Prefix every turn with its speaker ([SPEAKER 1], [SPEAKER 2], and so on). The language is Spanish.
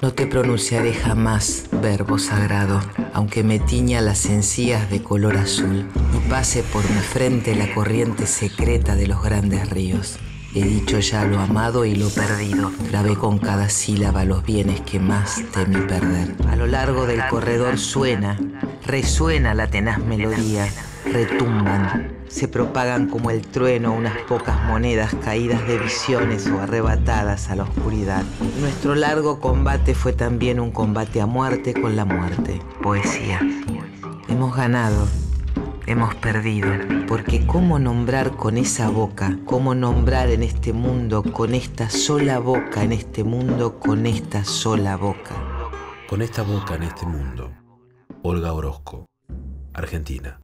[SPEAKER 1] No te pronunciaré jamás verbo sagrado, aunque me tiña las encías de color azul y pase por mi frente la corriente secreta de los grandes ríos. He dicho ya lo amado y lo perdido. Grabé con cada sílaba los bienes que más temí perder. A lo largo del corredor suena, resuena la tenaz melodía, retumban, se propagan como el trueno unas pocas monedas caídas de visiones o arrebatadas a la oscuridad. Nuestro largo combate fue también un combate a muerte con la muerte. Poesía. Hemos ganado, hemos perdido, porque cómo nombrar con esa boca, cómo nombrar en este mundo con esta sola boca, en este mundo con esta sola boca.
[SPEAKER 2] Con esta boca en este mundo. Olga Orozco, Argentina.